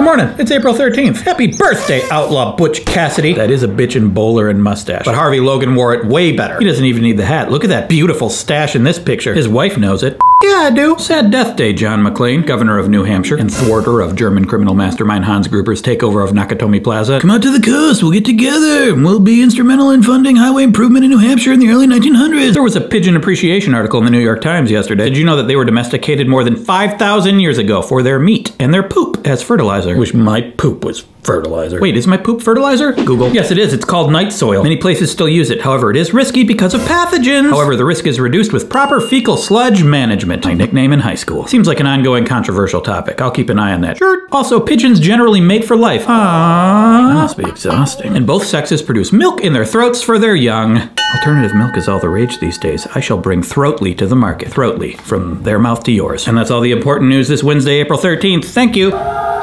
Good morning. It's April 13th. Happy birthday, outlaw Butch Cassidy. That is a bitchin' bowler and mustache. But Harvey Logan wore it way better. He doesn't even need the hat. Look at that beautiful stash in this picture. His wife knows it. Yeah, I do. Sad death day, John McLane, governor of New Hampshire and thwarter of German criminal mastermind Hans Gruber's takeover of Nakatomi Plaza. Come out to the coast. We'll get together. We'll be instrumental in funding highway improvement in New Hampshire in the early 1900s. There was a pigeon appreciation article in the New York Times yesterday. Did you know that they were domesticated more than 5,000 years ago for their meat and their poop as fertilizer? Wish my poop was fertilizer. Wait, is my poop fertilizer? Google. Yes, it is. It's called night soil. Many places still use it. However, it is risky because of pathogens. However, the risk is reduced with proper fecal sludge management. My nickname in high school. Seems like an ongoing controversial topic. I'll keep an eye on that. Sure. Also, pigeons generally mate for life. Ah, that must be exhausting. And both sexes produce milk in their throats for their young. Alternative milk is all the rage these days. I shall bring Throatly to the market. Throatly, from their mouth to yours. And that's all the important news this Wednesday, April 13th. Thank you.